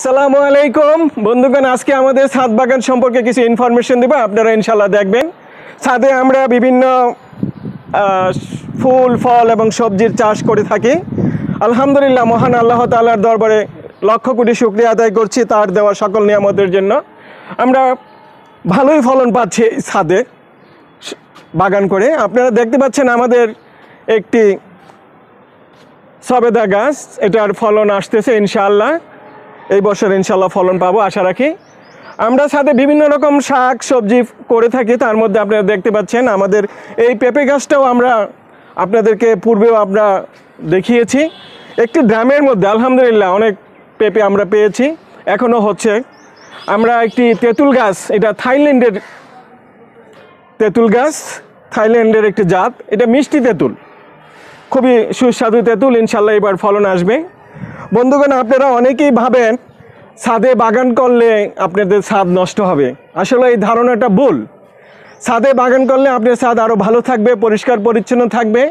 আসসালামু আলাইকুম। বন্ধুগণ, আজকে আমাদের ছাদ বাগান সম্পর্কে কিছু ইনফরমেশন দেবো, আপনারা ইনশাল্লাহ দেখবেন। ছাদে আমরা বিভিন্ন ফুল, ফল এবং সবজির চাষ করে থাকি। আলহামদুলিল্লাহ, মহান আল্লাহ তাআলার দরবারে লক্ষ কোটি শুক্রিয়া আদায় করছি তার দেওয়া সকল নিয়ামতের জন্য। আমরা ভালোই ফলন পাচ্ছি ছাদে, বাগান করে। আপনারা দেখতে পাচ্ছেন আমাদের একটি সবেদা গাছ, এটার ফলন আসতেছে ইনশাআল্লাহ। এই বছর ইনশাল্লাহ ফলন পাবো, আশা রাখি। আমরা সাথে বিভিন্ন রকম শাক, সবজি করে থাকি, তার মধ্যে আপনারা দেখতে পাচ্ছেন আমাদের এই পেঁপে গাছটাও আমরা আপনাদেরকে পূর্বেও আমরা দেখিয়েছি। একটি ড্রামের মধ্যে, আলহামদুলিল্লাহ, অনেক পেঁপে আমরা পেয়েছি এখনও হচ্ছে। আমরা একটি তেঁতুল গাছ, এটা থাইল্যান্ডের তেঁতুল গাছ, থাইল্যান্ডের একটি জাত, এটা মিষ্টি তেঁতুল। খুবই সুস্বাদু তেঁতুল, ইনশাল্লাহ এবার ফলন আসবে। বন্ধুগণ, আপনারা অনেকেই ভাবেন ছাদে বাগান করলে আপনাদের ছাদ নষ্ট হবে। আসলে এই ধারণাটা ভুল। ছাদে বাগান করলে আপনার ছাদ আরও ভালো থাকবে, পরিষ্কার, পরিচ্ছন্ন থাকবে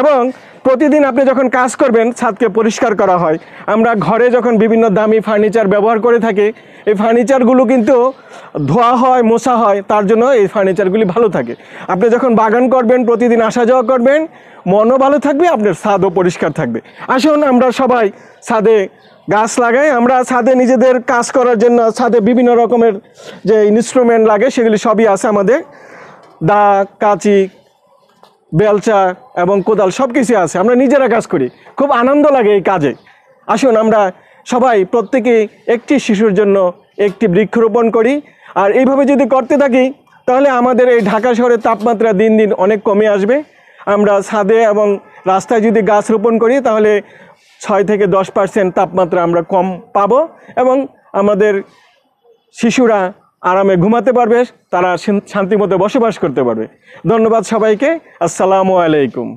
এবং প্রতিদিন আপনি যখন কাজ করবেন, ছাদকে পরিষ্কার করা হয়। আমরা ঘরে যখন বিভিন্ন দামি ফার্নিচার ব্যবহার করে থাকি, এই ফার্নিচারগুলো কিন্তু ধোয়া হয়, মোছা হয়, তার জন্য এই ফার্নিচারগুলি ভালো থাকে। আপনি যখন বাগান করবেন, প্রতিদিন আসা যাওয়া করবেন, মনও ভালো থাকবে, আপনার ছাদও পরিষ্কার থাকবে। আসুন আমরা সবাই ছাদে গাছ লাগাই। আমরা ছাদে নিজেদের কাজ করার জন্য ছাদে বিভিন্ন রকমের যে ইনস্ট্রুমেন্ট লাগে, সেগুলি সবই আছে আমাদের। দা, কাঁচি বেলচা এবং কোদাল সব কিছু আছে। আমরা নিজেরা কাজ করি। খুব আনন্দ লাগে এই কাজে। আসুন, আমরা সবাই প্রত্যেকে একটি শিশুর জন্য একটি বৃক্ষরোপণ করি। আর এইভাবে যদি করতে থাকি, তাহলে আমাদের এই ঢাকা শহরের তাপমাত্রা দিন দিন অনেক কমে আসবে। আমরা ছাদে এবং রাস্তায় যদি গাছ রোপণ করি, তাহলে ছয় থেকে দশ পার্সেন্ট তাপমাত্রা আমরা কম পাবো এবং আমাদের শিশুরা আরামে ঘুমাতে পারবে তারা শান্তিমতো বসবাস করতে পারবে। ধন্যবাদ সবাইকে আসসালামু আলাইকুম।